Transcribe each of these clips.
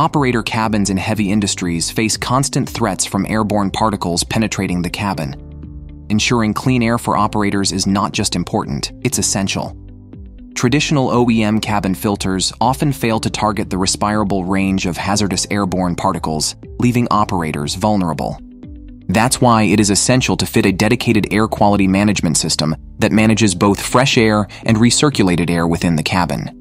Operator cabins in heavy industries face constant threats from airborne particles penetrating the cabin. Ensuring clean air for operators is not just important, it's essential. Traditional OEM cabin filters often fail to target the respirable range of hazardous airborne particles, leaving operators vulnerable. That's why it is essential to fit a dedicated air quality management system that manages both fresh air and recirculated air within the cabin.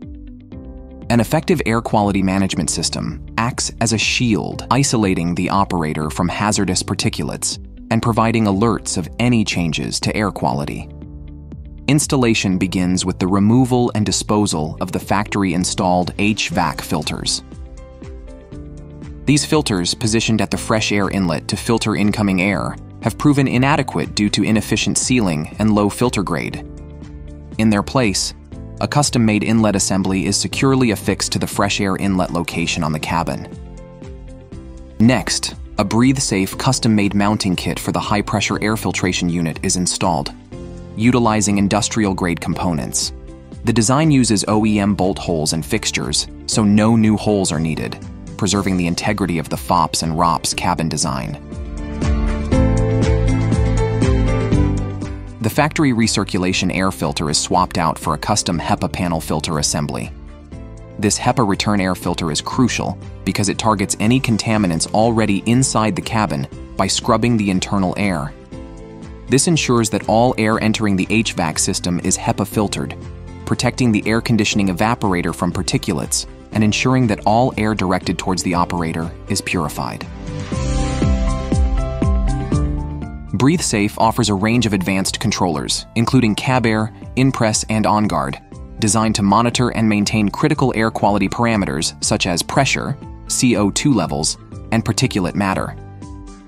An effective air quality management system acts as a shield, isolating the operator from hazardous particulates and providing alerts of any changes to air quality. Installation begins with the removal and disposal of the factory-installed HVAC filters. These filters, positioned at the fresh air inlet to filter incoming air, have proven inadequate due to inefficient sealing and low filter grade. In their place, a custom-made inlet assembly is securely affixed to the fresh air inlet location on the cabin. Next, a breathe-safe custom-made mounting kit for the high-pressure air filtration unit is installed, utilizing industrial-grade components. The design uses OEM bolt holes and fixtures, so no new holes are needed, preserving the integrity of the FOPS and ROPS cabin design. The factory recirculation air filter is swapped out for a custom HEPA panel filter assembly. This HEPA return air filter is crucial because it targets any contaminants already inside the cabin by scrubbing the internal air. This ensures that all air entering the HVAC system is HEPA filtered, protecting the air conditioning evaporator from particulates and ensuring that all air directed towards the operator is purified. BreatheSafe offers a range of advanced controllers, including CabAir, InPress, and OnGuard, designed to monitor and maintain critical air quality parameters such as pressure, CO2 levels, and particulate matter.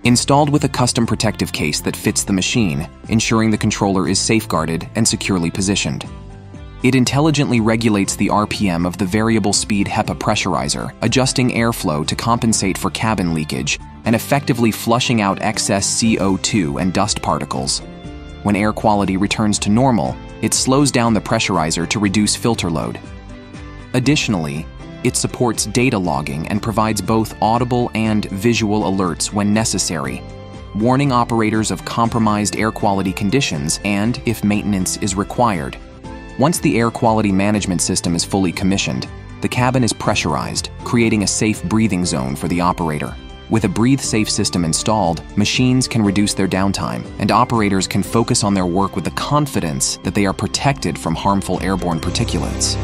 Installed with a custom protective case that fits the machine, ensuring the controller is safeguarded and securely positioned. It intelligently regulates the RPM of the variable speed HEPA pressurizer, adjusting airflow to compensate for cabin leakage and effectively flushing out excess CO2 and dust particles. When air quality returns to normal, it slows down the pressurizer to reduce filter load. Additionally, it supports data logging and provides both audible and visual alerts when necessary, warning operators of compromised air quality conditions and if maintenance is required. Once the air quality management system is fully commissioned, the cabin is pressurized, creating a safe breathing zone for the operator. With a breathe-safe system installed, machines can reduce their downtime, and operators can focus on their work with the confidence that they are protected from harmful airborne particulates.